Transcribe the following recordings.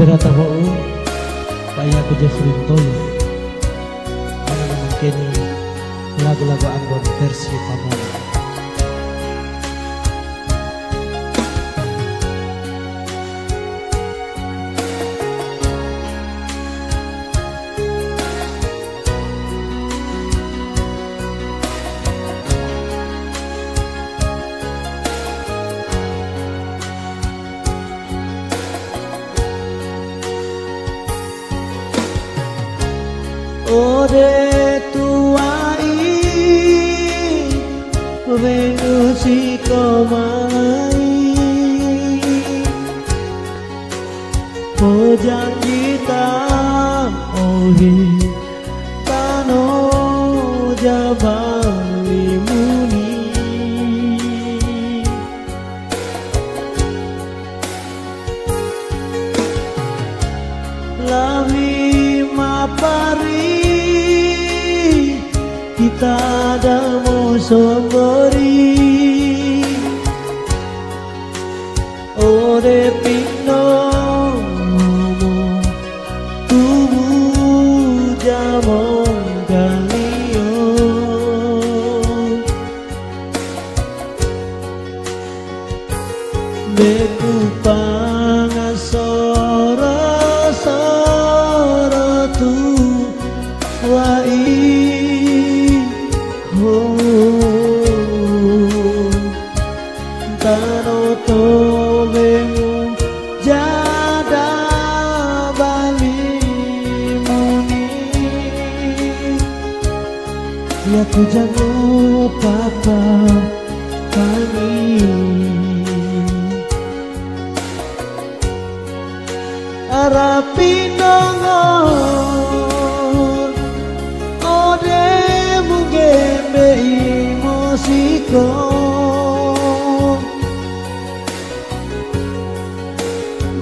berata ho kaya ko Jeffrey Tolo ano kini lagu-lagu Ambon versi Pamona tuai Vengo si komai. Pojang kita ohi somebody ওরে পিন্ন তুমু যামা to bemu jada bali muni. Ya ku Arapinongon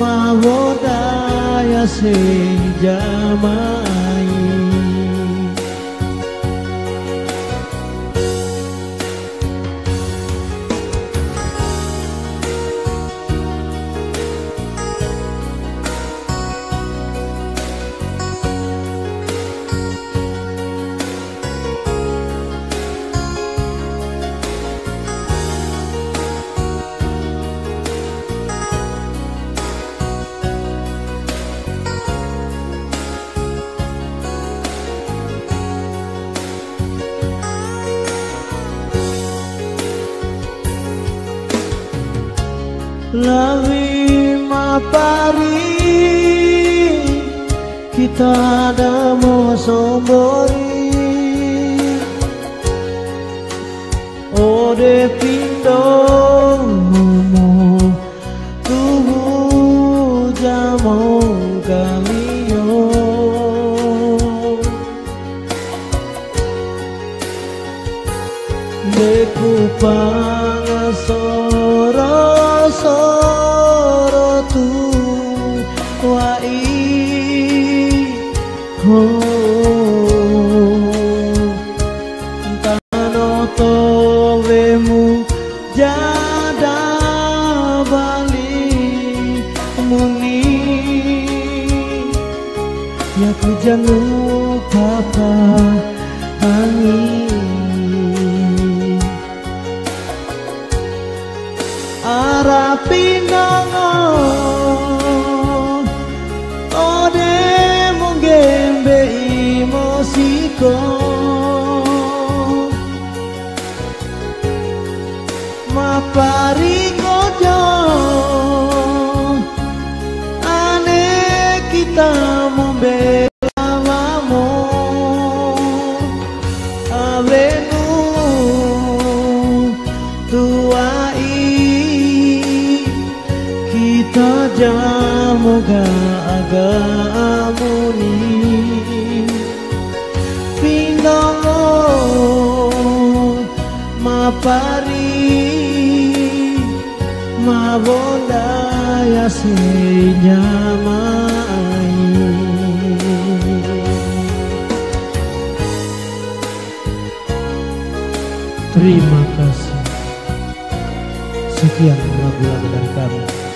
kodon Ane kita Lawi mapari kita ada mau sombori Ode pindo tubuh jamong kamiyo. Deku pangasoro ho tano to vemu jada bali muni. Ya ku jangan papa angin Arapinongo Ode imosiko Mapari kojo Ane kita membela mamo Avenu tuai kita jamoga agamuni mapari mabonda ya senyamai Terima kasih. Sekian lagu-lagu dari kami